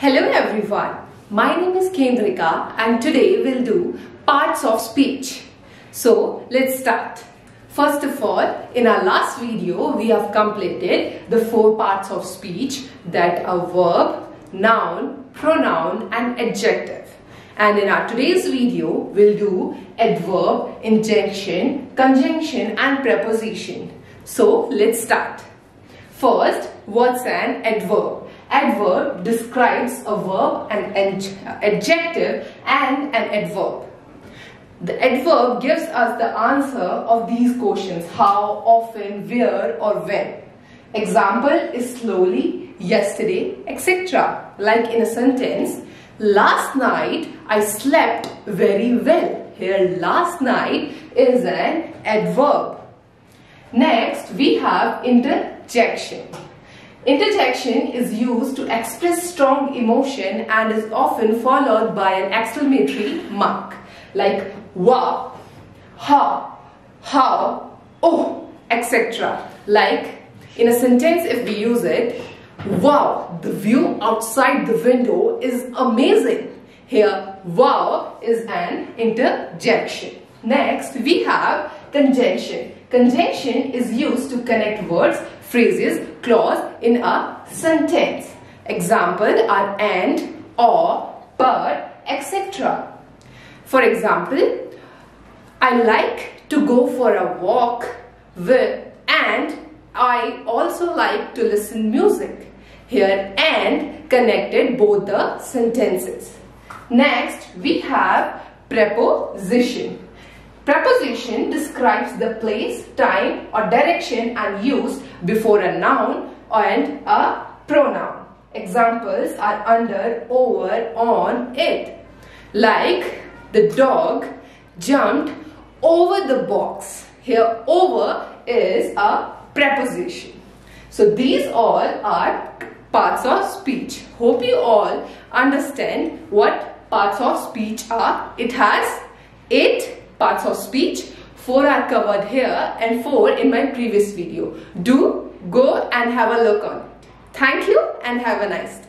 Hello everyone, my name is Kendrika and today we'll do parts of speech. So let's start. First of all, in our last video we have completed the four parts of speech that are verb, noun, pronoun and adjective. And in our today's video, we'll do adverb, interjection, conjunction and preposition. So let's start. First, what's an adverb? Adverb describes a verb, an adjective and an adverb. The adverb gives us the answer of these questions. How, often, where or when. Example is slowly, yesterday, etc. Like in a sentence, last night I slept very well. Here last night is an adverb. Next we have interjection. Interjection is used to express strong emotion and is often followed by an exclamatory mark like wow, ha, how, oh, etc. Like in a sentence if we use it, wow, the view outside the window is amazing. Here, wow is an interjection. Next, we have conjunction. Conjunction is used to connect words phrases, clause in a sentence. Example are and, or, but, etc. For example, I like to go for a walk with and I also like to listen music. Here and connected both the sentences. Next, we have preposition. Preposition describes the place, time or direction and used before a noun and a pronoun. Examples are under, over, on, it. Like the dog jumped over the box. Here over is a preposition. So these all are parts of speech. Hope you all understand what parts of speech are. It has eight parts of speech. Four are covered here and four in my previous video. Do go and have a look on it. Thank you and have a nice day.